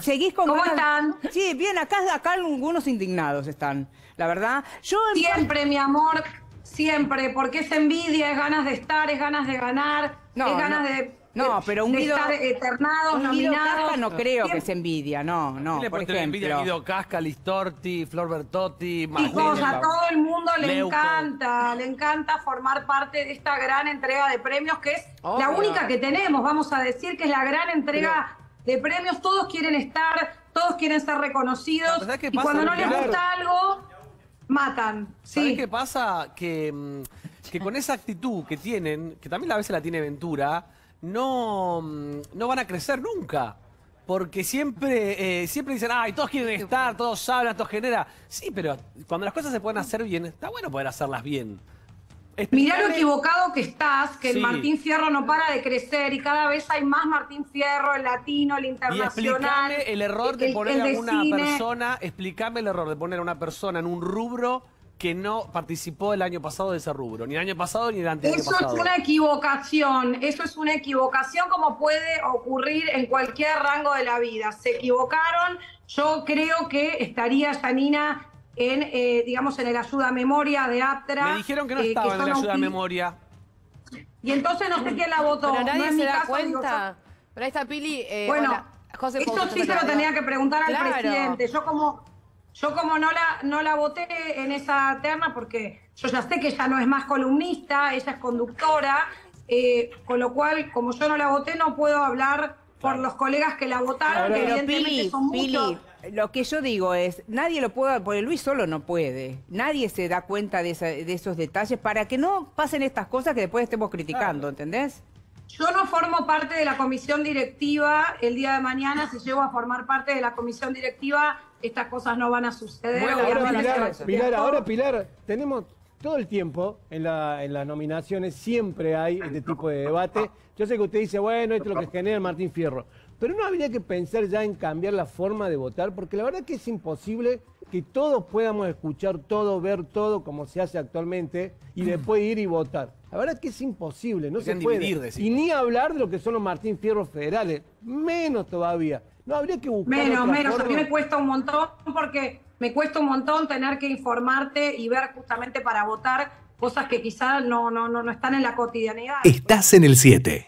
seguís con ¿Cómo ganas- están? Sí, bien, acá, acá algunos indignados están, la verdad. Yo en- Siempre, mi amor, siempre, porque es envidia, es ganas de estar, es ganas de ganar, No, es ganas no. de, No, pero un de Guido- estar eternados, un Guido nominados. Casca no creo que se envidia, no, no, ¿Qué le por tener envidia a ejemplo. Guido Casca, Listorti, Flor Bertotti, Chicos, a todo el mundo le Leuco? encanta, le encanta formar parte de esta gran entrega de premios que es la única que tenemos, vamos a decir que es la gran entrega de premios, todos quieren estar, todos quieren ser reconocidos ¿Sabés qué y cuando no les Claro. gusta algo, matan. ¿Sabés Sí. qué pasa? Que, mm, que con esa actitud que tienen, que también a veces la tiene Ventura, no, mm, no van a crecer nunca. Porque siempre, eh, siempre dicen, ay, todos quieren estar, todos hablan, todos genera. Sí, pero cuando las cosas se pueden hacer bien, está bueno poder hacerlas bien. Mirá lo equivocado que estás, que el. Martín Fierro no para de crecer y cada vez hay más Martín Fierro, el latino, el internacional. explícame el error de el- poner el a de una cine. persona, explícame el error de poner a una persona en un rubro que no participó el año pasado de ese rubro, ni el año pasado ni el antes Eso pasado. es una equivocación, eso es una equivocación como puede ocurrir en cualquier rango de la vida. Se equivocaron, yo creo que estaría Janina en, eh, digamos, en el ayuda a memoria de Aptra. Me dijeron que no eh, estaba en la ayuda a memoria. Y entonces no sé quién la votó. Pero no nadie mi se da caso, digo, yo- cuenta. Pero ahí está Pili. eh, Bueno, hola. José esto sí se lo tenía que preguntar al Claro. presidente. Yo como, yo como no la, no la voté en esa terna, porque yo ya sé que ella no es más columnista, ella es conductora, eh, con lo cual, como yo no la voté, no puedo hablar por los colegas que la votaron, que Pero evidentemente Pili, son Pili, muchos. Lo que yo digo es, nadie lo puede, porque Luis solo no puede, nadie se da cuenta de, esa- de esos detalles para que no pasen estas cosas que después estemos criticando, ¿entendés? Yo no formo parte de la comisión directiva. El día de mañana, si llego a formar parte de la comisión directiva, estas cosas no van a suceder. Bueno, Ahora, Pilar, el Pilar, ahora Pilar, tenemos todo el tiempo en, la- en las nominaciones, siempre hay este tipo de debate. Yo sé que usted dice, bueno, esto es lo que genera Martín Fierro, pero no habría que pensar ya en cambiar la forma de votar, porque la verdad que es imposible que todos podamos escuchar todo, ver todo como se hace actualmente y después ir y votar. La verdad que es imposible, no se puede. dividir, y ni hablar de lo que son los Martín Fierros federales, menos todavía. No habría que buscar Menos, menos. A mí me cuesta un montón porque me cuesta un montón tener que informarte y ver justamente para votar cosas que quizás no, no, no, no están en la cotidianidad. Estás en el 7.